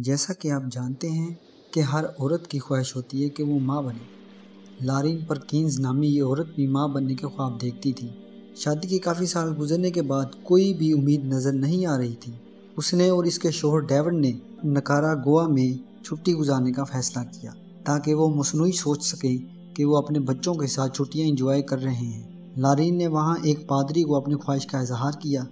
जैसा कि आप जानते हैं कि हर औरत की ख्वाहिश होती है कि वो माँ बने। लारिन परकीन्स नामी ये औरत भी माँ बनने के ख्वाब देखती थी। शादी के काफ़ी साल गुजरने के बाद कोई भी उम्मीद नज़र नहीं आ रही थी। उसने और इसके शोहर डेविड ने नकारा गोवा में छुट्टी गुजारने का फैसला किया, ताकि वो मसनू सोच सके कि वो अपने बच्चों के साथ छुट्टियाँ इंजॉय कर रहे हैं। लारिन ने वहाँ एक पादरी को अपनी ख्वाहिश का इजहार किया।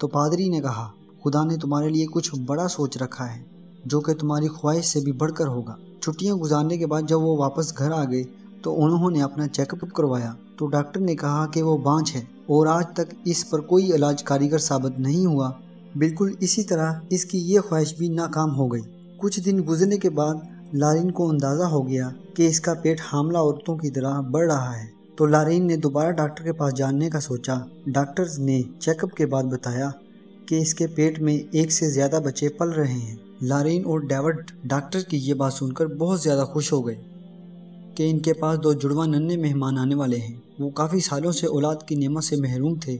तो पादरी ने कहा, खुदा ने तुम्हारे लिए कुछ बड़ा सोच रखा है। जो कि तुम्हारी ख्वाहिश से भी बढ़कर होगा। छुट्टियाँ गुजारने के बाद जब वो वापस घर आ गए तो उन्होंने अपना चेकअप करवाया। तो डॉक्टर ने कहा कि वो बांझ है और आज तक इस पर कोई इलाज कारीगर साबित नहीं हुआ। बिल्कुल इसी तरह इसकी ये ख्वाहिश भी नाकाम हो गई। कुछ दिन गुजरने के बाद लारिन को अंदाज़ा हो गया कि इसका पेट हामला औरतों की तरह बढ़ रहा है। तो लारिन ने दोबारा डॉक्टर के पास जानने का सोचा। डॉक्टर्स ने चेकअप के बाद बताया कि इसके पेट में एक से ज़्यादा बच्चे पल रहे हैं। लारिन और डेविड डॉक्टर की ये बात सुनकर बहुत ज़्यादा खुश हो गए कि इनके पास दो जुड़वा नन्हे मेहमान आने वाले हैं। वो काफ़ी सालों से औलाद की नेमत से महरूम थे।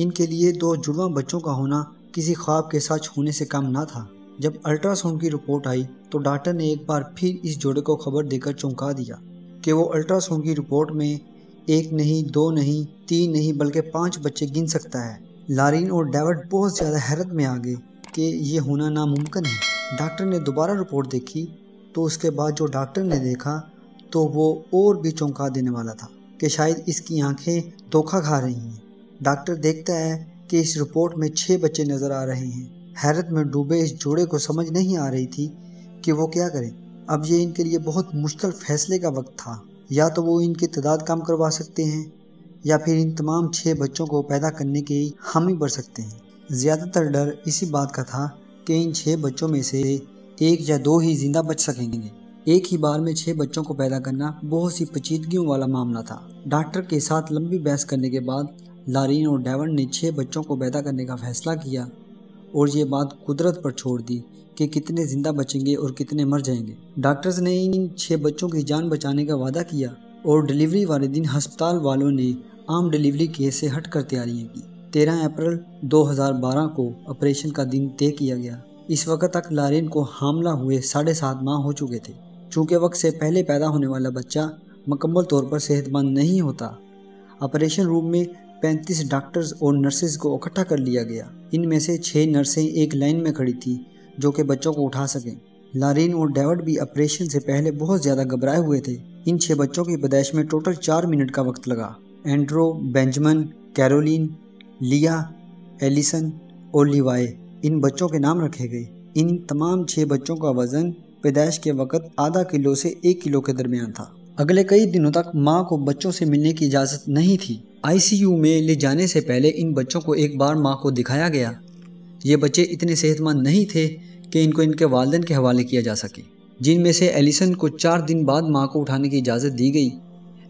इनके लिए दो जुड़वा बच्चों का होना किसी ख्वाब के सच होने से कम ना था। जब अल्ट्रासाउंड की रिपोर्ट आई तो डॉक्टर ने एक बार फिर इस जोड़े को खबर देकर चौंका दिया कि वो अल्ट्रासाउंड की रिपोर्ट में एक नहीं, दो नहीं, तीन नहीं, बल्कि पाँच बच्चे गिन सकता है। लारिन और डेविड बहुत ज़्यादा हैरत में आ गए कि ये होना नामुमकिन है। डॉक्टर ने दोबारा रिपोर्ट देखी तो उसके बाद जो डॉक्टर ने देखा तो वो और भी चौंका देने वाला था कि शायद इसकी आँखें धोखा खा रही हैं। डॉक्टर देखता है कि इस रिपोर्ट में छः बच्चे नज़र आ रहे हैं। हैरत में डूबे इस जोड़े को समझ नहीं आ रही थी कि वो क्या करें। अब ये इनके लिए बहुत मुश्किल फैसले का वक्त था। या तो वो इनकी तादाद कम करवा सकते हैं, या फिर इन तमाम छः बच्चों को पैदा करने के हम ही बढ़ सकते हैं। ज़्यादातर डर इसी बात का था कि इन छः बच्चों में से एक या दो ही ज़िंदा बच सकेंगे। एक ही बार में छः बच्चों को पैदा करना बहुत सी पेचीदगियों वाला मामला था। डॉक्टर के साथ लंबी बहस करने के बाद लारीन और डेवन ने छः बच्चों को पैदा करने का फैसला किया और ये बात कुदरत पर छोड़ दी कि कितने ज़िंदा बचेंगे और कितने मर जाएँगे। डॉक्टर्स ने इन छः बच्चों की जान बचाने का वादा किया और डिलीवरी वाले दिन अस्पताल वालों ने आम डिलीवरी केस से हटकर तैयारियाँ की। 13 अप्रैल 2012 को ऑपरेशन का दिन तय किया गया। इस वक्त तक लारिन को हमला हुए साढ़े सात माह हो चुके थे। चूँकि वक्त से पहले पैदा होने वाला बच्चा मुकम्मल तौर पर सेहतमंद नहीं होता, ऑपरेशन रूम में 35 डॉक्टर्स और नर्सेज को इकट्ठा कर लिया गया। इनमें से छः नर्सें एक लाइन में खड़ी थी, जो कि बच्चों को उठा सकें। लारिन और डेविड भी ऑपरेशन से पहले बहुत ज़्यादा घबराए हुए थे। इन छः बच्चों की पैदाइश में टोटल चार मिनट का वक्त लगा। Andrew, Benjamin, Caroline, Leah, Allison और लिवाए। इन बच्चों के नाम रखे गए। इन तमाम छः बच्चों का वज़न पैदाइश के वक्त आधा किलो से एक किलो के दरमियान था। अगले कई दिनों तक माँ को बच्चों से मिलने की इजाज़त नहीं थी। आईसीयू में ले जाने से पहले इन बच्चों को एक बार माँ को दिखाया गया। ये बच्चे इतने सेहतमंद नहीं थे कि इनको इनके वालदेन के हवाले किया जा सके। जिनमें से एलिसन को चार दिन बाद माँ को उठाने की इजाज़त दी गई।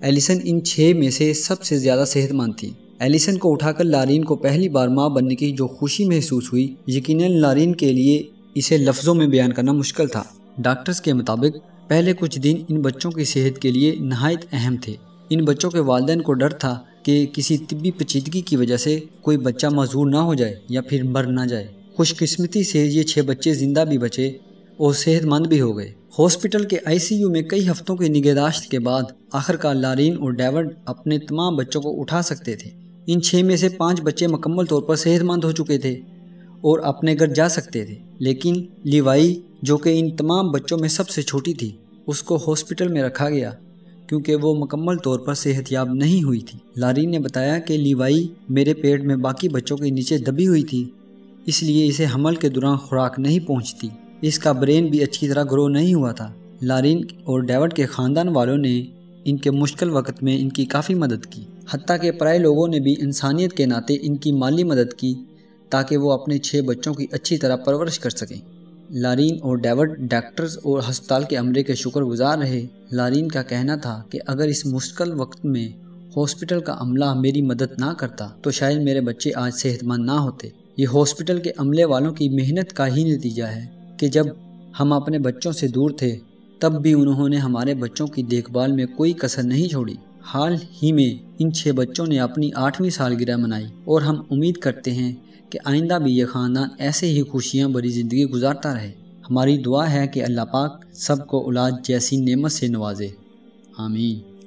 एलिसन इन छः में से सबसे ज़्यादा सेहतमंद थी। एलिसन को उठाकर लारीन को पहली बार माँ बनने की जो खुशी महसूस हुई, यकीनन लारीन के लिए इसे लफ्ज़ों में बयान करना मुश्किल था। डॉक्टर्स के मुताबिक, पहले कुछ दिन इन बच्चों की सेहत के लिए नहायत अहम थे। इन बच्चों के वालदेन को डर था कि किसी तिब्बी पेचीदगी की वजह से कोई बच्चा मजबूर ना हो जाए या फिर मर ना जाए। खुशकिस्मती से ये छः बच्चे ज़िंदा भी बचे और सेहतमंद भी हो गए। हॉस्पिटल के आईसीयू में कई हफ्तों की निगहदाश्त के बाद आखिरकार लारीन और डेविड अपने तमाम बच्चों को उठा सकते थे। इन छः में से पाँच बच्चे मुकम्मल तौर पर सेहतमंद हो चुके थे और अपने घर जा सकते थे। लेकिन लिवाई, जो कि इन तमाम बच्चों में सबसे छोटी थी, उसको हॉस्पिटल में रखा गया, क्योंकि वो मुकम्मल तौर पर सेहतयाब नहीं हुई थी। लारी ने बताया कि लिवाई मेरे पेट में बाकी बच्चों के नीचे दबी हुई थी, इसलिए इसे हमल के दौरान खुराक नहीं पहुँचती। इसका ब्रेन भी अच्छी तरह ग्रो नहीं हुआ था। लारिन और डेविड के ख़ानदान वालों ने इनके मुश्किल वक्त में इनकी काफ़ी मदद की। हती के पराए लोगों ने भी इंसानियत के नाते इनकी माली मदद की, ताकि वो अपने छः बच्चों की अच्छी तरह परवरिश कर सकें। लारीन और डेविड डॉक्टर्स और हस्पताल के अमरे के शुक्रगुजार रहे। लारीन का कहना था कि अगर इस मुश्किल वक्त में हॉस्पिटल का अमला मेरी मदद ना करता तो शायद मेरे बच्चे आज सेहतमंद ना होते। ये हॉस्पिटल के अमले वालों की मेहनत का ही नतीजा है कि जब हम अपने बच्चों से दूर थे, तब भी उन्होंने हमारे बच्चों की देखभाल में कोई कसर नहीं छोड़ी। हाल ही में इन छः बच्चों ने अपनी आठवीं सालगिरह मनाई और हम उम्मीद करते हैं कि आइंदा भी ये ख़ानदान ऐसे ही खुशियाँ भरी ज़िंदगी गुजारता रहे। हमारी दुआ है कि अल्लाह पाक सबको औलाद जैसी नेमत से नवाजे। आमीन।